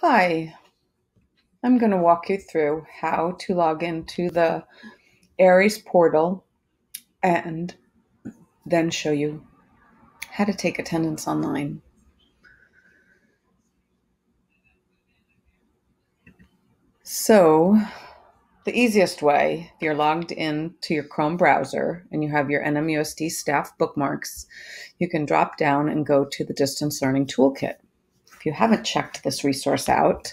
Hi, I'm going to walk you through how to log into the Aeries portal and then show you how to take attendance online. So, the easiest way, if you're logged in to your Chrome browser and you have your NMUSD staff bookmarks, you can drop down and go to the Distance Learning Toolkit. If you haven't checked this resource out,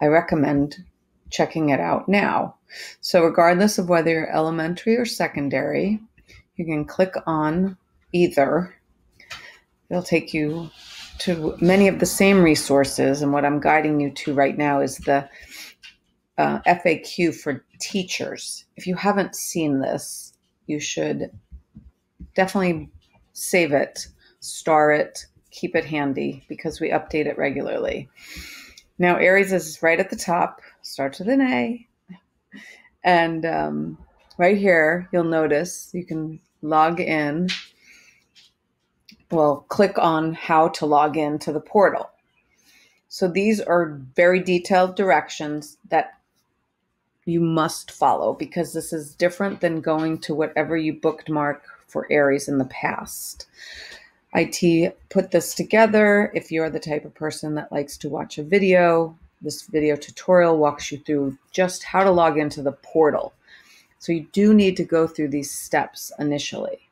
I recommend checking it out now. So, regardless of whether you're elementary or secondary, you can click on either. It'll take you to many of the same resources. And what I'm guiding you to right now is the uh, FAQ for teachers. If you haven't seen this, you should definitely save it, star it, keep it handy because we update it regularly. Now, Aeries is right at the top, starts with an A. And um, right here, you'll notice you can log in. Well, click on how to log in to the portal. So these are very detailed directions that you must follow because this is different than going to whatever you bookmark for Aeries in the past. IT put this together. If you're the type of person that likes to watch a video, this video tutorial walks you through just how to log into the portal. So you do need to go through these steps initially.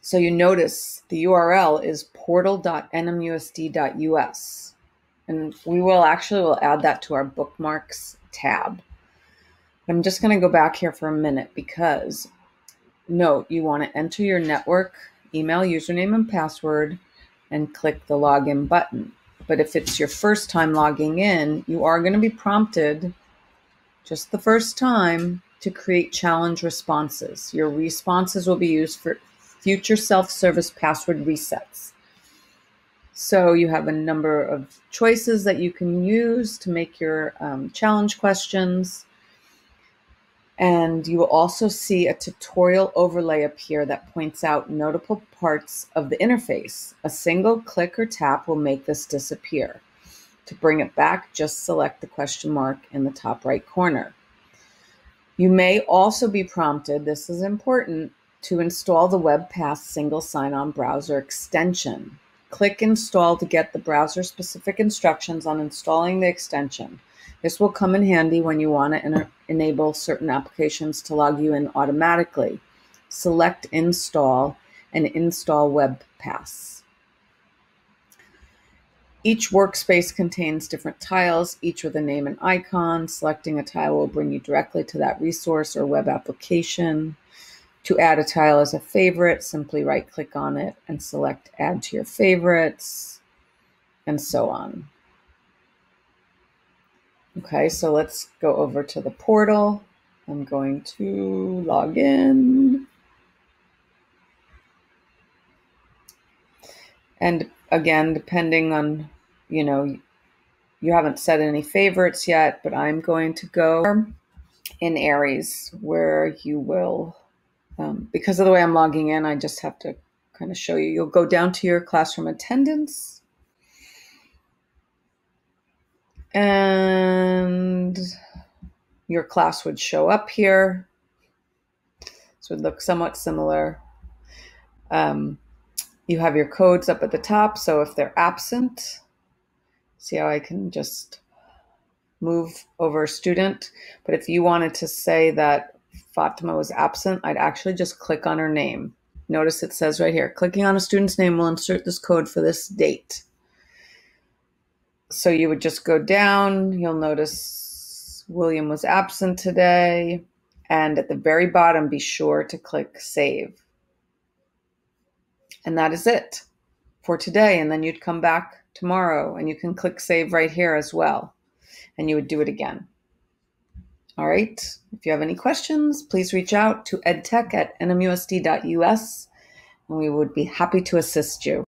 So you notice the URL is portal.nmusd.us. And we will actually will add that to our bookmarks tab. I'm just going to go back here for a minute because note you want to enter your network email username and password, and click the login button. But if it's your first time logging in, you are going to be prompted just the first time to create challenge responses. Your responses will be used for future self service password resets. So you have a number of choices that you can use to make your um, challenge questions. And you will also see a tutorial overlay appear that points out notable parts of the interface. A single click or tap will make this disappear. To bring it back, just select the question mark in the top right corner. You may also be prompted, this is important, to install the WebPass single sign-on browser extension. Click Install to get the browser-specific instructions on installing the extension. This will come in handy when you want to enable certain applications to log you in automatically. Select Install and install WebPass. Each workspace contains different tiles, each with a name and icon. Selecting a tile will bring you directly to that resource or web application. To add a tile as a favorite, simply right click on it and select Add to your favorites, and so on. Okay, so let's go over to the portal. I'm going to log in. And again, depending on, you know, you haven't set any favorites yet, but I'm going to go in Aeries where you will, um, because of the way I'm logging in, I just have to kind of show you. You'll go down to your classroom attendance and your class would show up here. It would look somewhat similar. Um, you have your codes up at the top. So if they're absent, see how I can just move over a student. But if you wanted to say that Fatima was absent, I'd actually just click on her name. Notice it says right here, clicking on a student's name will insert this code for this date so you would just go down. You'll notice William was absent today. And at the very bottom, be sure to click save. And that is it for today. And then you'd come back tomorrow and you can click save right here as well. And you would do it again. All right. If you have any questions, please reach out to edtech at nmusd.us and we would be happy to assist you.